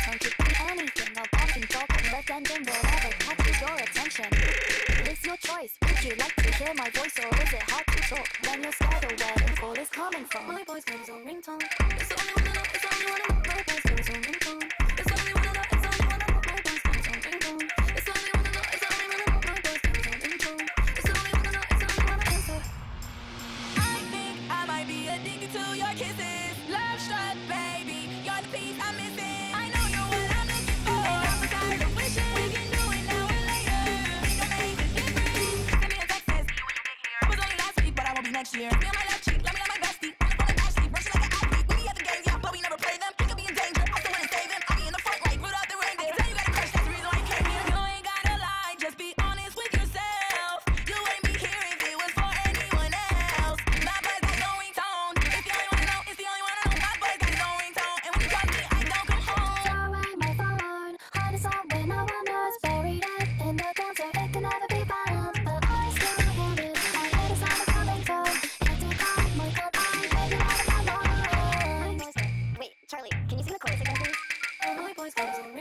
attention to anything of often thought but then then will ever capture your attention. It's your choice. Would you like to hear my voice or is it hard to talk when you're scared of where the call is coming from? My voice knows a ringtone. Thank you.